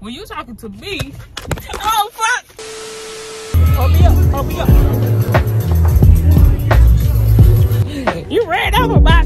When you talking to me, oh fuck! Hold me up, hold me up. You ran over my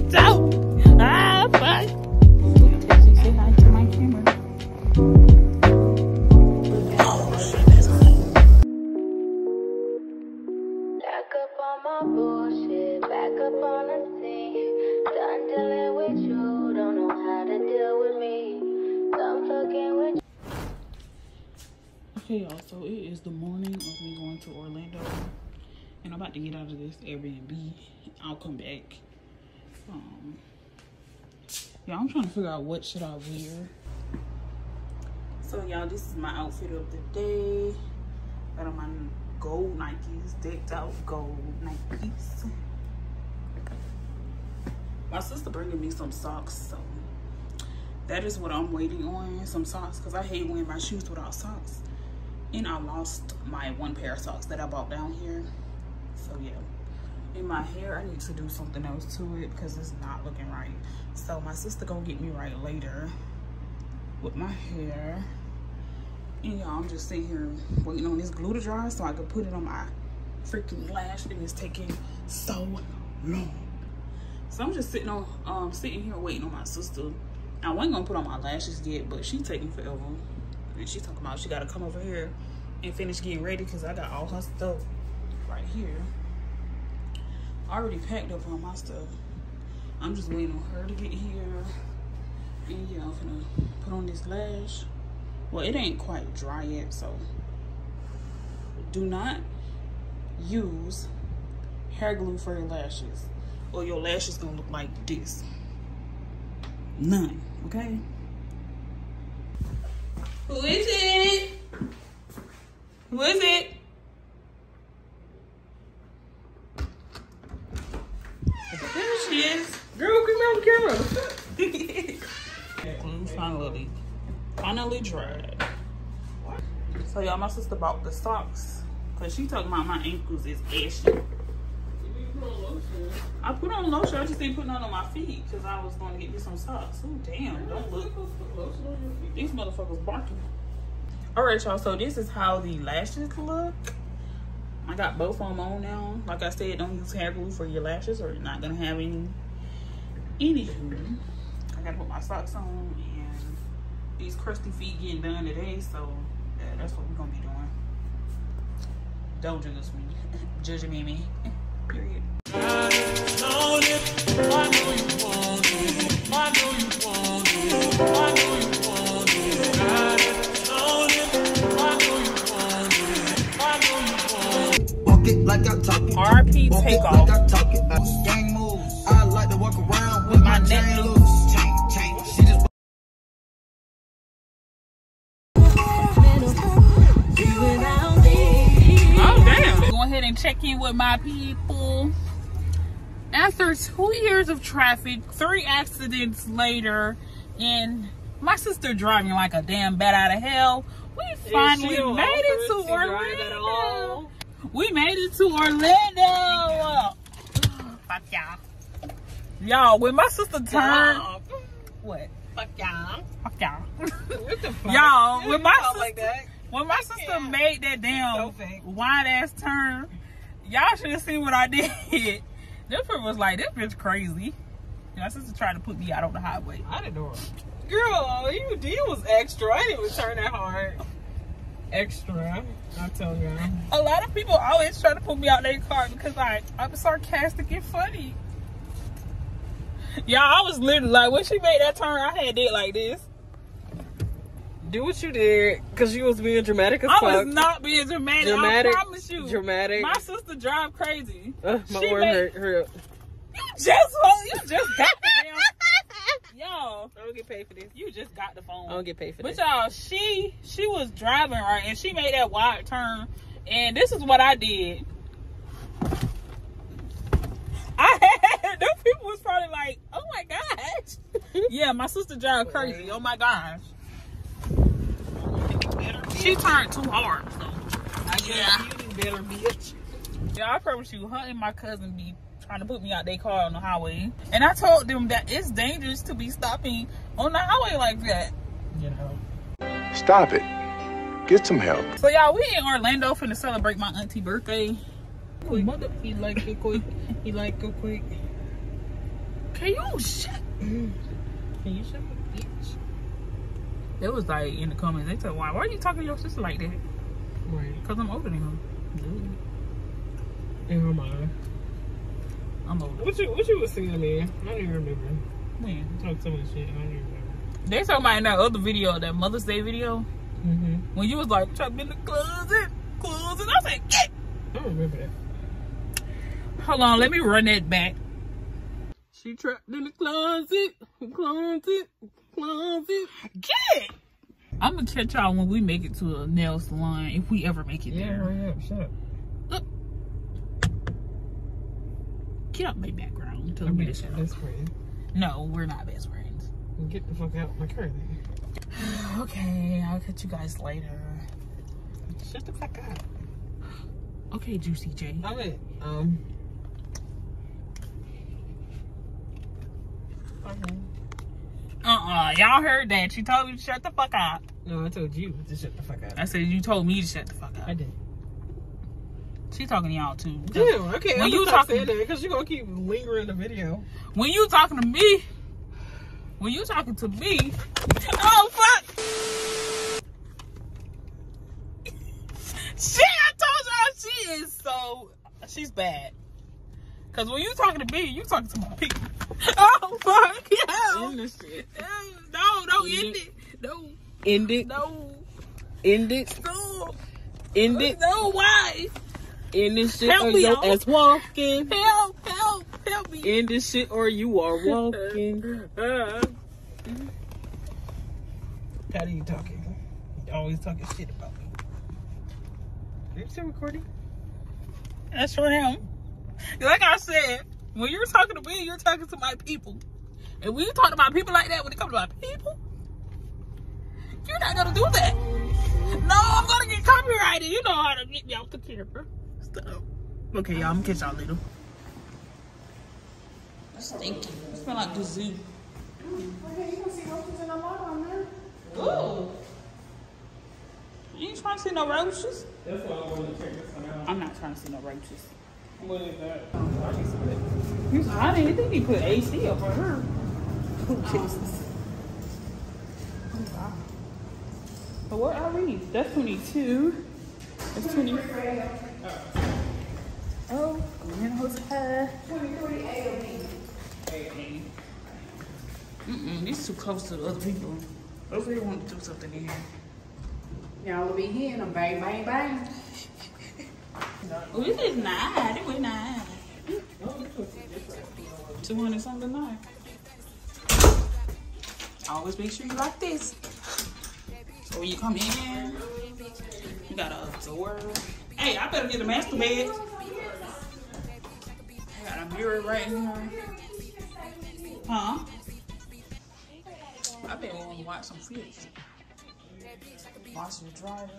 figure out what should I wear. So y'all, this is my outfit of the day. Got on my gold Nikes, decked out gold Nikes. My sister bringing me some socks, so that is what I'm waiting on. Some socks, cause I hate wearing my shoes without socks. And I lost my one pair of socks that I bought down here. So yeah. In my hair, I need to do something else to it because it's not looking right. So my sister gonna get me right later with my hair. And y'all, I'm just sitting here waiting on this glue to dry so I can put it on my freaking lash. And it's taking so long. So I'm just sitting on, um, sitting here waiting on my sister. I wasn't gonna put on my lashes yet, but she taking forever. And she talking about she gotta come over here and finish getting ready because I got all her stuff right here. I already packed up all my stuff. I'm just waiting on her to get here. And yeah, I'm gonna put on this lash. Well, it ain't quite dry yet, so do not use hair glue for your lashes or your lashes gonna look like this. None, okay? Who is it? Who is it? There she is. Girl, come on camera. Mm, Glue finally, finally dried. So y'all, my sister bought the socks because she talking about my ankles is ashy. I put on lotion. I just ain't putting on on my feet because I was going to get me some socks. Oh damn! Don't look. These motherfuckers barking. All right, y'all. So this is how the lashes look. I got both of them on now. Like I said, don't use hair glue for your lashes or you're not gonna have any. Anywho, I gotta put my socks on and these crusty feet getting done today. So yeah, that's what we're gonna be doing. Don't judge me. Judge me, me. Period. RP takeoff. like I talk it. Gang moves. I like to walk around with My neck loose. loose. Chain, chain. She just Oh damn! Go ahead and check in with my people. After two years of traffic, three accidents later, and my sister driving like a damn bat out of hell, we finally made it to offer to drive at Orlando. We made it to Orlando. Fuck y'all. Y'all, when my sister turned, what? Fuck y'all. Fuck y'all. What the fuck? Y'all, when my sister, like that. when my sister Yeah. made that damn So wide ass turn, y'all should have seen what I did. This bitch was like, this bitch crazy. My sister tried to put me out on the highway. I didn't know. Girl, you did was extra. I didn't even turn that hard. Extra. I tell you. A lot of people always try to put me out their car because like I'm sarcastic and funny. Y'all, I was literally like, when she made that turn, I had it like this. Do what you did, cause you was being dramatic as I fuck. was not being dramatic. Dramatic. I promise you. Dramatic. My sister drive crazy. Ugh, my she arm made- hurt. hurt. You just, you just got. Y'all, I don't get paid for this. you just got the phone. I don't get paid for But this. But y'all, she she was driving right, and she made that wide turn, and this is what I did. I had them people was probably like, "Oh my gosh!" yeah, my sister drive crazy. Oh my gosh. She turned too hard. So. I guess Yeah. you better, bitch. Yeah, I promise you, her and my cousin be trying to put me out their car on the highway. And I told them that it's dangerous to be stopping on the highway like that. You know. Stop it. Get some help. So y'all, we in Orlando finna celebrate my auntie birthday. Quick. He like it quick. He like it quick. Can you shut? Can you shut up, bitch? It was like in the comments. They said, "Why? Why are you talking to your sister like that?" Right. Cause I'm older than her. Dude, In her mind. I'm older. What you what you was saying to me? I don't even remember. When? You talked so much shit. I don't even remember. They talking about in that other video, that Mother's Day video, Mm-hmm. when you was like trapped in the closet, closet. I said, "Get." I don't remember that. Hold on, let me run that back. She trapped in the closet, closet, closet. Get. I'm gonna catch y'all when we make it to a nail salon, if we ever make it Yeah, there. hurry up. Shut up. Get out my background. I'm Tell me to being shut up. best friend. No, we're not best friends. Get the fuck out of my car then. Okay, I'll catch you guys later. Shut the fuck up. Okay, Juicy J. I mean, um. Okay. Uh-uh, y'all heard that. She told me to shut the fuck up. No, I told you to shut the fuck up. I said you told me to shut the fuck up. I did. She talking to y'all too. Damn, okay. When you talking- that because you're gonna keep lingering the video. When you talking to me, when you talking to me, oh fuck! Shit, I told y'all she is so she's bad. Cause when you talking to me, you talking to my people. Oh fuck! Yeah. End this shit. No, don't End end it. it. No, End it. no, End it. no, End it. no. Why? End this shit Help or me your out. ass walking. Help! Help! Help me! In this shit or you are walking. Uh, How do you talking? You always talking shit about me. Are you still recording? that's for him. Like I said, when you're talking to me, you're talking to my people. And when you talk to my people like that, when it comes to my people, you're not gonna do that. No, I'm gonna get copyrighted. You know how to get me off the camera. Stop. Okay, y'all, I'm gonna catch y'all later. Stinky. It smell like the zoo. Ooh. You ain't trying to see no roaches? That's why I wanted to check this one out. I'm not trying to see no roaches. What is that? I didn't think he put AC up for her. Oh, Jesus. Oh, wow. But what are we? That's 22. That's 20. Oh, I'm in a hotel. 20, Mm-mm, these too close to the other people. Over here want to do something in here. Y'all will be hearing them bang, bang, bang. Oh, this is nice. It was nice. 200 something nine. Always make sure you like this. So when you come in, you got a door. Hey, I better get a master bed. A mirror right here. Huh? I've been wanting to watch some flicks. Watch your driver.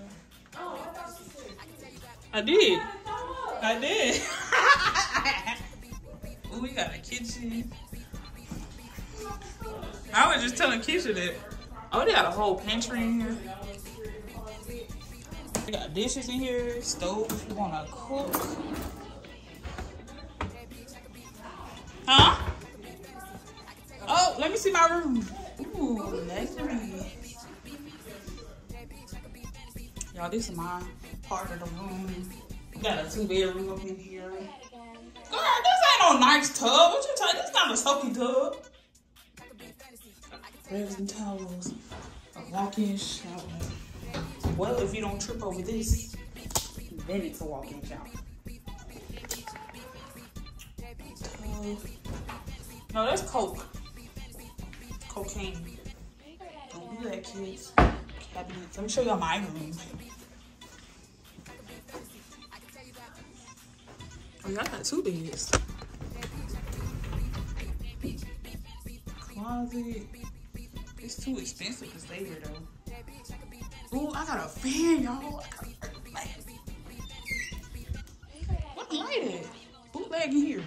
I did. I did. Ooh, we got a kitchen. I was just telling Keisha that. Oh, they got a whole pantry in here. We got dishes in here, stove if you wanna cook. See my room. Ooh, luxury. Y'all, this is my part of the room. We got a two bedroom up in here. Girl, this ain't no nice tub. What you talking? This not a soaking tub. Rugs and towels. A walk-in shower. Well, if you don't trip over this, then it's a walk-in shower. No, that's coke. Cocaine. Don't do that, kids. Cabinets. Let me show y'all my room. Oh, y'all got two beds. Closet. It's too expensive to stay here though. Ooh, I got a fan, y'all. I got a freaking fan. What the light at? Bootleg in here.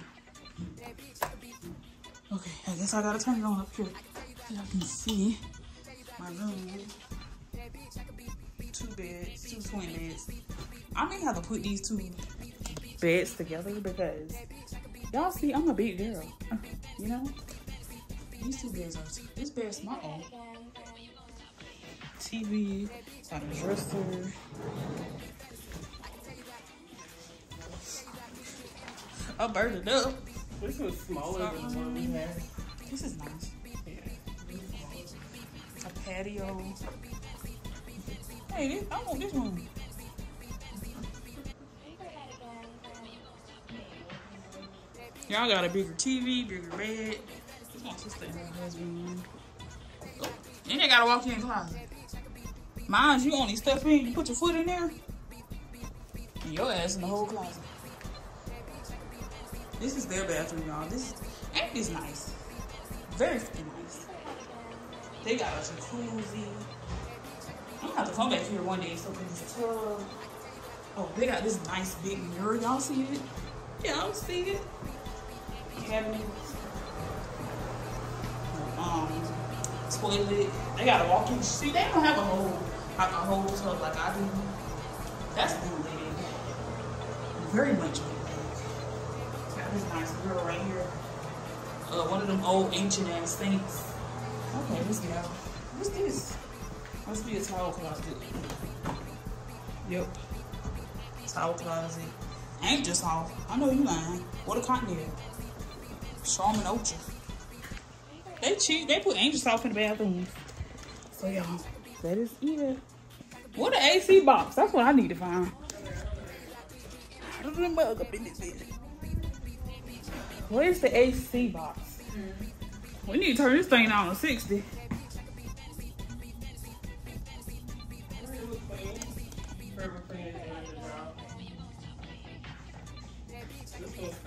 Okay, I guess I gotta turn it on up here y'all can see my room. two beds, two twin beds. I may have to put these two beds together because y'all see I'm a big girl. You know? These two beds are this bed's small. TV, got a dresser. I burned it up. This was smaller than the one we had. This is nice. A patio. Hey, this, I want this one. Y'all got a bigger TV, bigger bed. This my sister and her husband. Oh, and they got a walk-in closet. Mine, you only step in, you put your foot in there, and your ass in the whole closet. This is their bathroom, y'all. This is, ain't this nice? Very nice. They got a jacuzzi. I'm gonna have to come back here one day so just tub. Oh, they got this nice big mirror. Y'all see it? Y'all see it? Cabinet. Um, toilet. They got a walk-in. See, they don't have a whole like a whole tub like I do. That's bootleg. Very much bootleg. Got this nice girl right here. Uh, one of them old ancient ass things. Okay, let's get out. What's this? Must be a towel closet. Yep. Towel closet. Ain't just off. I know you lying. What a continental. Charmin Ultra. They cheat. They put angel soft in the bathroom. So y'all, that is it. What an AC box? That's what I need to find. I don't know up in this bitch. Where's the AC box? Mm-hmm. We need to turn this thing down to 60.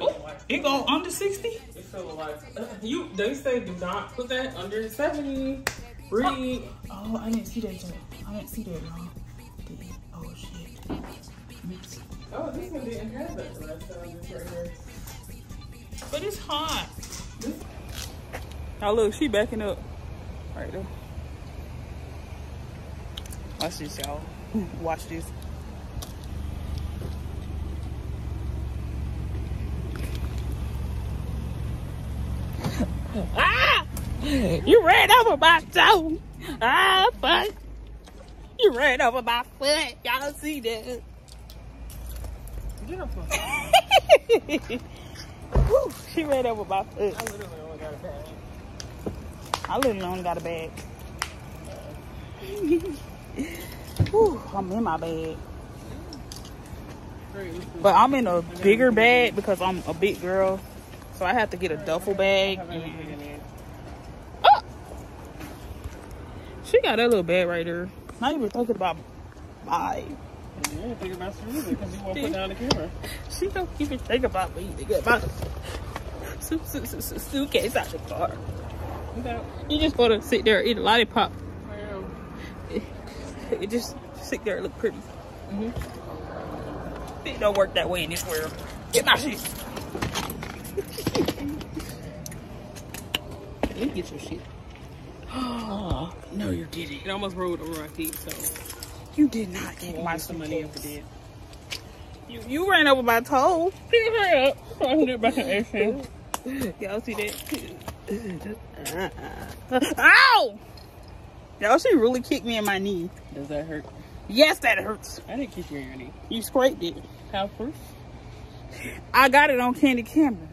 Oh, it go under 60? It's feeling like you. They say do not put that under seventy. Read. Oh, oh I didn't see that, Joe. I didn't see that, y'all. Oh, shit. Oh, this one didn't have that last time. This right here. But it's hot. Now look, she backing up. Right there. Watch this, y'all. Watch this. ah! You ran over my toe. Ah, fuck. You ran over my foot. Y'all see that? Get up. I she ran over my foot. literally only got a bag. I literally only got a bag. Whew, I'm in my bag. But I'm in a bigger bag because I'm a big girl. So I have to get a duffel bag. Ah! She got that little bag right there. Not even thinking about. You didn't think about because you won't put down the camera. She don't even think about me. Su- su- su- suitcase out the car. You just want to sit there and eat a lollipop. Well, It just sit there and look pretty. Mm-hmm. It don't work that way in this world. Get my shit. Let me get your shit. Oh, no, you didn't. it almost rolled over my feet, so You did not get my some money it did. You, you ran over my toe. Hurry up. So I can get back in action. Y'all see that? Ow! Y'all, she really kicked me in my knee. Does that hurt? Yes, that hurts. I didn't kick your knee. You scraped it. Have proof? I got it on candy camera.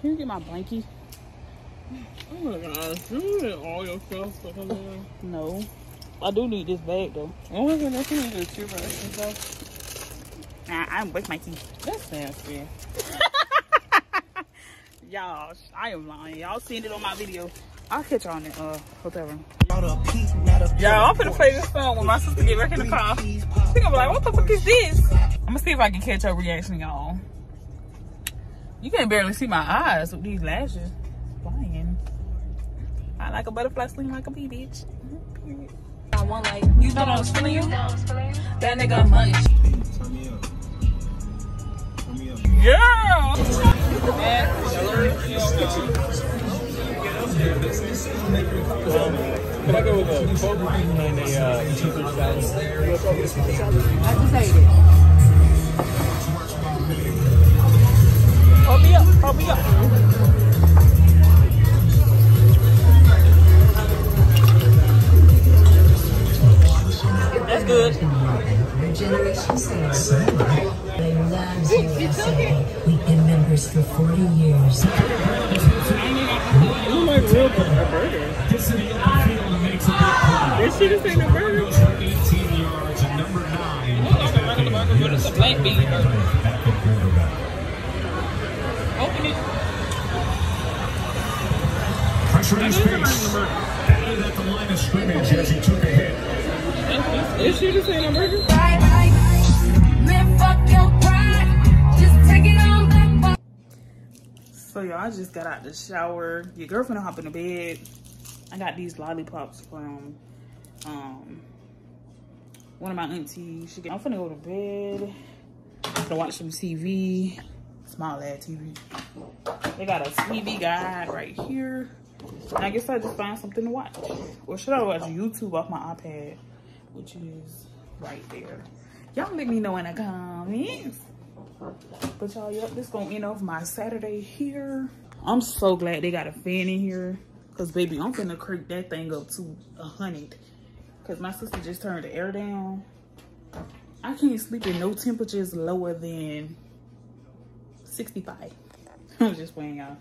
Can you get my blankie? Oh my gosh, you did all your stuff stuff in there. No. I do need this bag though. Oh my goodness, you need a toothbrush and stuff. Nah, I am break my teeth. That's nasty. Y'all, I am lying. Y'all seen it on my video. I'll catch y'all in the uh, hotel room. Y'all, Y'all, I'm finna play this song when my sister get back in the car. She gonna be like, what the fuck is this? I'm gonna see if I can catch her reaction, y'all. You can barely see my eyes with these lashes flying. I like a butterfly, sling like a bee, bitch. I want like, you thought I was feeling you? That nigga munch. Yeah! Can I go with a Coke and a uh, Caesar salad? Hold me up. Hold me up. That's good. Generation Sales. They love USA. We've been members for 40 years. You like real burger. burger. This shit is ain't a burger. Look like a regular burger, but it's a black bean. Open it. Pressure in his That is a face. regular burger. Batted at the line of scrimmage as he took a hit. This shit is ain't a burger. So y'all, I just got out the shower. Your girlfriend hop in the bed. I got these lollipops from um one of my aunties. She I'm finna go to bed. I'm gonna watch some TV. Small ass TV. They got a TV guide right here. And I guess I just find something to watch. Or should I watch YouTube off my iPad? Which is right there. Y'all let me know in the comments. But y'all, yep, this gonna end off my Saturday here. I'm so glad they got a fan in here. Cause baby, I'm finna crank that thing up to a hundred. Cause my sister just turned the air down. I can't sleep in no temperatures lower than 65. I'm just playing y'all.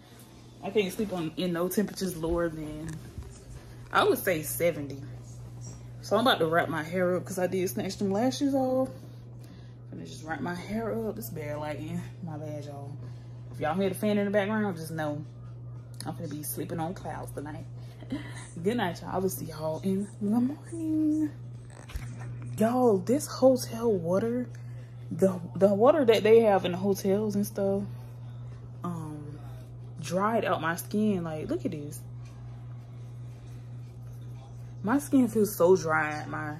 I can't sleep on in no temperatures lower than I would say 70. So I'm about to wrap my hair up because I did snatch them lashes off. Gonna just wrap my hair up. This bare lighting. My bad, y'all. If y'all hear the fan in the background, just know I'm gonna be sleeping on clouds tonight. Good night, y'all. I will see y'all in the morning. Y'all, this hotel water, the the water that they have in the hotels and stuff, um, dried out my skin. Like, look at this. My skin feels so dry. My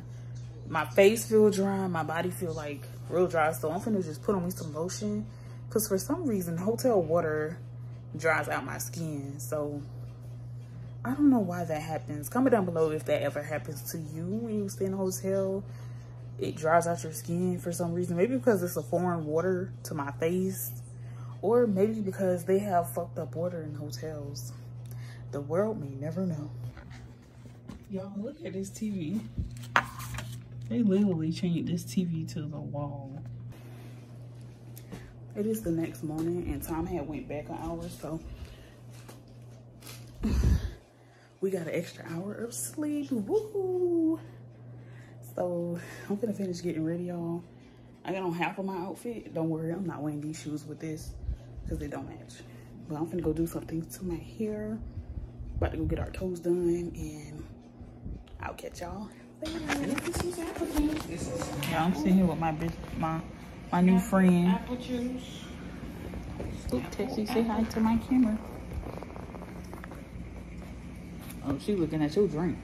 my face feel dry. My body feel like real dry. So I'm finna just put on me some lotion. Cause for some reason, hotel water dries out my skin. So I don't know why that happens. Comment down below if that ever happens to you when you stay in a hotel. It dries out your skin for some reason. Maybe because it's a foreign water to my face. Or maybe because they have fucked up water in hotels. The world may never know. Y'all, look at this TV. They literally chained this TV to the wall. It is the next morning and Tom had went back an hour, so we got an extra hour of sleep. Woo! So I'm gonna finish getting ready, y'all. I got on half of my outfit. Don't worry, I'm not wearing these shoes with this because they don't match. But I'm gonna go do something to my hair. About to go get our toes done and I'll catch y'all. Yeah, I'm sitting here with my bitch, my my new friend. Apple juice. Oop, Texie, say hi to my camera. Oh, she looking at your drink.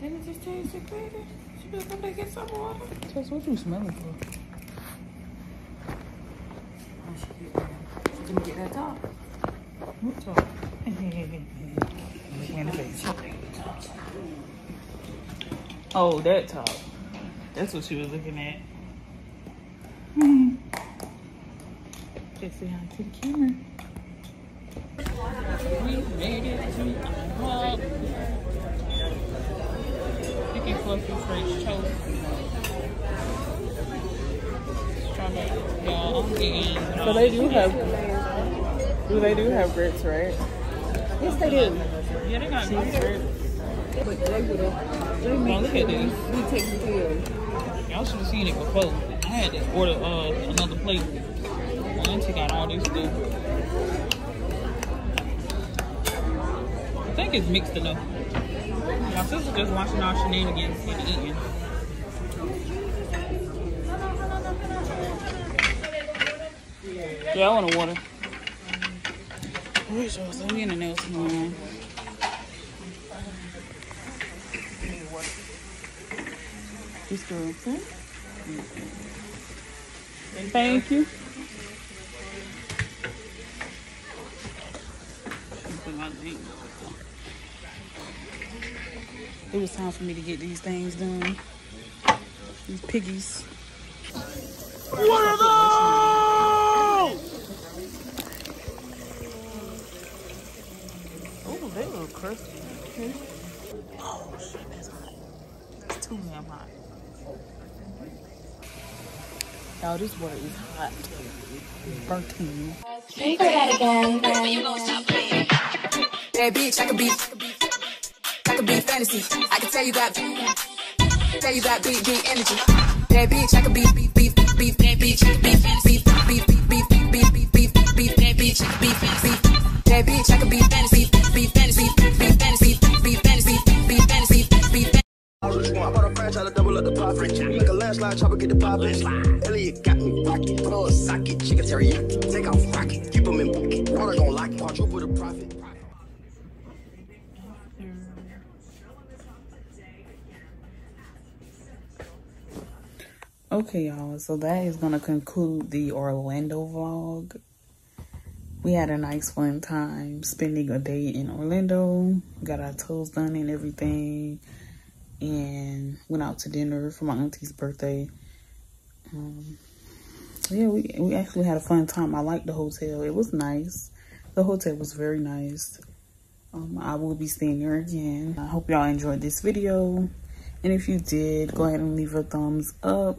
Didn't it just taste it? She better come back get some water. Tess, what you smelling for? Oh, She's gonna get that top. What talk? Look in the face. Oh, that top. That's what she was looking at. Just say hi to the camera. We made it to the hub. Picky fluffy French toast. Strawberry. Y'all, I'm getting. So um, they do have, do they do have grits, right? Yes, they do. Yeah, they got grits. But they would have. Make look at this. We care. Y'all should have seen it before. I had to order uh, another plate. Auntie got all this stuff. I think it's mixed enough. My sister just watching our shenanigans and eating. Yeah, I want a water. Where's yours? I'm getting a nail salon. This girl, okay? Thank you. Put my name. it was time for me to get these things done. These piggies. What are those? Oh, they look crispy. Oh shit, that's hot. That's too damn hot. Y'all, this water is hot. It's burning. Bad bitch, I could be, I could be fantasy. I can tell you got, tell you got big, big energy. Bad bitch, I could be, beef, beef, beef, bad bitch, I could be fantasy. Beef, beef, beef, beef, beef, beef, beef, bad bitch, I could be fantasy. Bad bitch, I could be fantasy, beef, fantasy, beef, to the profit. Make a landslide, chopper, get the. Elliot got me throw a socket, chicken teriyaki. Take off rocket, keep 'em in bucket. Water gon' lock the profit. Okay, y'all. So that is gonna conclude the Orlando vlog. We had a nice fun time spending a day in Orlando. Got our toes done and everything, and went out to dinner for my auntie's birthday. Um, yeah, we we actually had a fun time. I liked the hotel. It was nice. The hotel was very nice. Um, I will be staying there again. I hope y'all enjoyed this video. And if you did, go ahead and leave a thumbs up.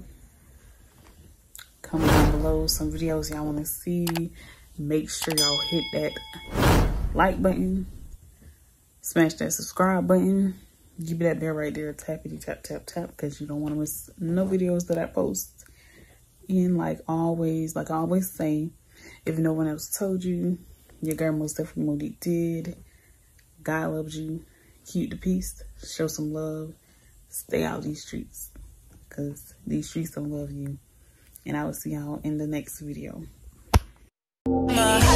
Comment down below some videos y'all want to see. Make sure y'all hit that like button. Smash that subscribe button. Give me that bell right there. Tappity tap tap tap because you don't want to miss no videos that I post. And like always, like I always say, if no one else told you, your girl most definitely did. God loves you. Keep the peace. Show some love. Stay out these streets. Because these streets don't love you. And I will see y'all in the next video. Uh,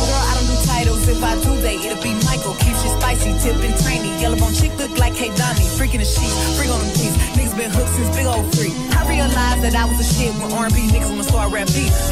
If I do, they it'll be Michael. Keep shit spicy, tipping trainy. Yellow bone chick look like Hey Donnie. Freaking the sheets, freak on them keys. Niggas been hooked since big old free. I realized that I was a shit when R&B niggas wanna start rap beats.